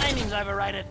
Timing's overrated.